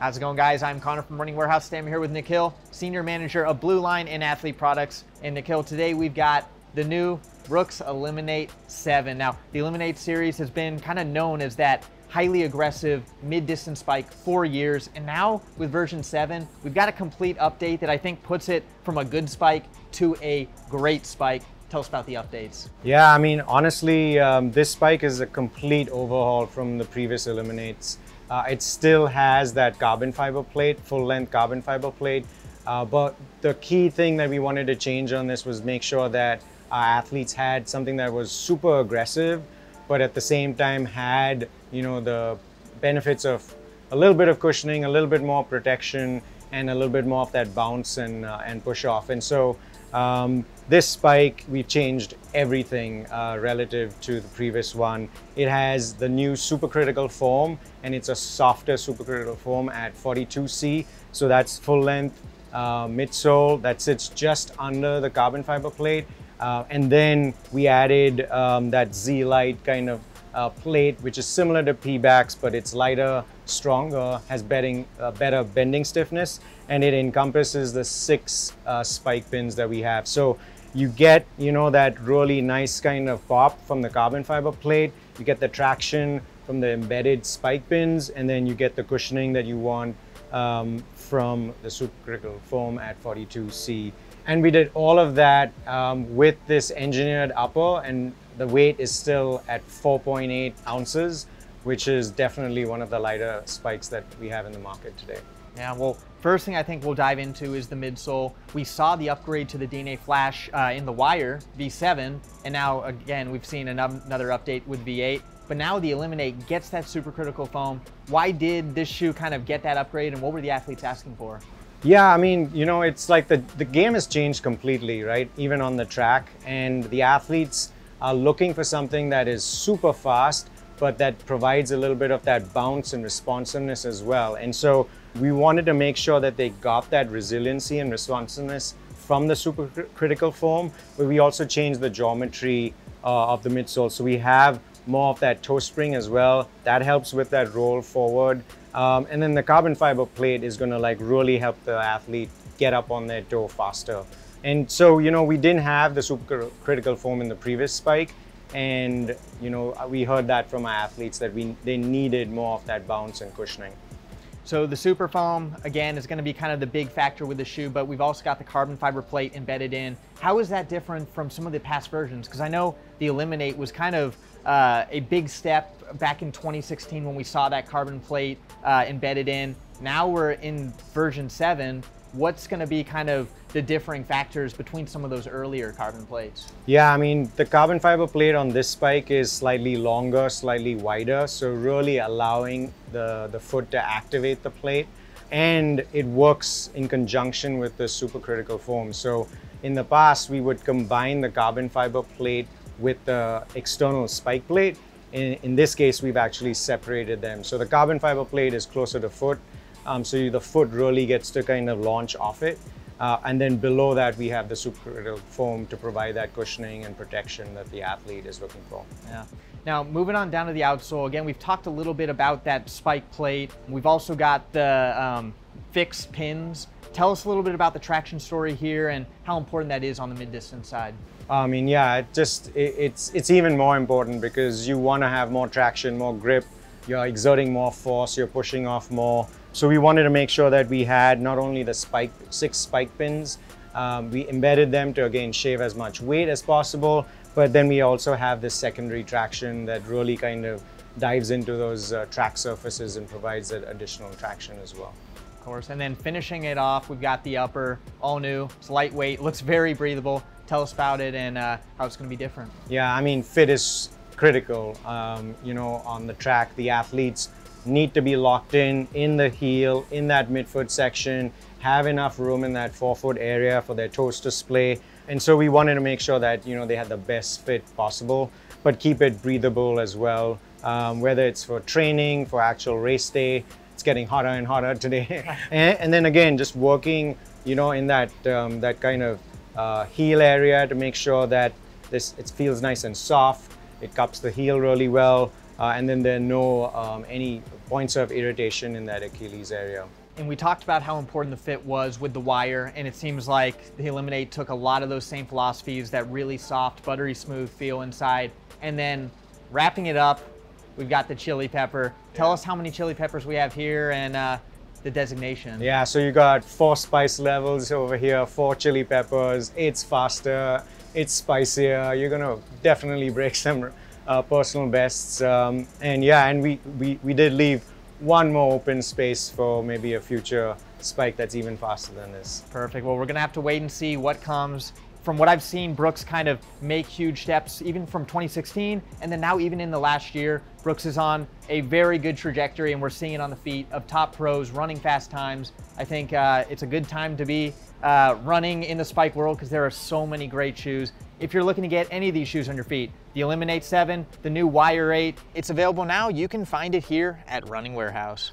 How's it going, guys? I'm Connor from Running Warehouse. Today I'm here with Nikhil, Senior Manager of Blue Line and Athlete Products. And Nikhil, today we've got the new Brooks ELMN8 7. Now, the ELMN8 series has been kind of known as that highly aggressive mid-distance spike for years. And now with version 7, we've got a complete update that I think puts it from a good spike to a great spike. Tell us about the updates. Yeah, I mean, honestly, um, this spike is a complete overhaul from the previous ELMN8s. Uh, it still has that carbon fiber plate, full length carbon fiber plate. Uh, but the key thing that we wanted to change on this was make sure that our athletes had something that was super aggressive, but at the same time had, you know, the benefits of a little bit of cushioning, a little bit more protection, and a little bit more of that bounce and, uh, and push off. And so um, this spike, we've changed everything uh, relative to the previous one. It has the new supercritical foam and it's a softer supercritical foam at 42C. So that's full length uh, midsole that sits just under the carbon fiber plate. Uh, and then we added um, that Z-Lite kind of uh, plate, which is similar to Pebax, but it's lighter, stronger, has bedding, uh, better bending stiffness, and it encompasses the six uh, spike pins that we have. So you get, you know, that really nice kind of pop from the carbon fiber plate. You get the traction from the embedded spike pins, and then you get the cushioning that you want um, from the supercritical foam at 42C. And we did all of that um, with this engineered upper and the weight is still at 4.8 ounces, which is definitely one of the lighter spikes that we have in the market today. Yeah, well, first thing I think we'll dive into is the midsole. We saw the upgrade to the DNA Flash uh, in the Wire V7, and now again we've seen another update with V8. But now the ELMN8 gets that supercritical foam. Why did this shoe kind of get that upgrade, and what were the athletes asking for? Yeah, I mean, you know, it's like the, the game has changed completely, right? Even on the track. And the athletes are looking for something that is super fast, but that provides a little bit of that bounce and responsiveness as well. And so we wanted to make sure that they got that resiliency and responsiveness from the supercritical foam, but we also changed the geometry uh, of the midsole. So we have more of that toe spring as well. That helps with that roll forward. Um, and then the carbon fiber plate is gonna like really help the athlete get up on their toe faster. And so, you know, we didn't have the supercritical foam in the previous spike. And, you know, we heard that from our athletes that we they needed more of that bounce and cushioning. So the super foam, again, is gonna be kind of the big factor with the shoe, but we've also got the carbon fiber plate embedded in. How is that different from some of the past versions? Because I know the ELMN8 was kind of uh, a big step back in 2016 when we saw that carbon plate uh, embedded in. Now we're in version 7. What's going to be kind of the differing factors between some of those earlier carbon plates? Yeah, I mean, the carbon fiber plate on this spike is slightly longer, slightly wider, so really allowing the, the foot to activate the plate. And it works in conjunction with the supercritical foam. So in the past, we would combine the carbon fiber plate with the external spike plate. In, in this case, we've actually separated them. So the carbon fiber plate is closer to foot. Um, so the foot really gets to kind of launch off it. Uh, and then below that, we have the supercritical foam to provide that cushioning and protection that the athlete is looking for. Yeah. Now, moving on down to the outsole, again, we've talked a little bit about that spike plate. We've also got the um, fixed pins. Tell us a little bit about the traction story here and how important that is on the mid-distance side. I mean, yeah, it just it, it's it's even more important because you want to have more traction, more grip. You're exerting more force. You're pushing off more. So we wanted to make sure that we had not only the spike six spike pins, um, we embedded them to again shave as much weight as possible. But then we also have this secondary traction that really kind of dives into those uh, track surfaces and provides that additional traction as well. Of course, and then finishing it off, we've got the upper, all new. It's lightweight, looks very breathable tell us about it and uh, how it's going to be different. Yeah, I mean, fit is critical. Um, you know, on the track, the athletes need to be locked in, in the heel, in that midfoot section, have enough room in that forefoot area for their toes to splay. And so we wanted to make sure that, you know, they had the best fit possible, but keep it breathable as well. Um, whether it's for training, for actual race day, it's getting hotter and hotter today. and, and, then again, just working, you know, in that, um, that kind of uh, heel area to make sure that this it feels nice and soft. It cups the heel really well. Uh, and then there are no um, any points of irritation in that Achilles area. And we talked about how important the fit was with the wire, and it seems like the ELMN8 took a lot of those same philosophies, that really soft, buttery smooth feel inside. And then wrapping it up, we've got the chili pepper. Tell us how many chili peppers we have here and uh, the designation. Yeah, so you got four spice levels over here, four chili peppers. It's faster, it's spicier. You're gonna definitely break some uh, personal bests. Um, and yeah, and we, we, we did leave one more open space for maybe a future spike that's even faster than this. Perfect. Well, we're going to have to wait and see what comes. From what I've seen, Brooks kind of make huge steps, even from 2016, and then now even in the last year, Brooks is on a very good trajectory, and we're seeing it on the feet of top pros running fast times. I think uh, it's a good time to be uh, running in the spike world because there are so many great shoes. If you're looking to get any of these shoes on your feet, the ELMN8 7, the new Wire 8, it's available now. You can find it here at Running Warehouse.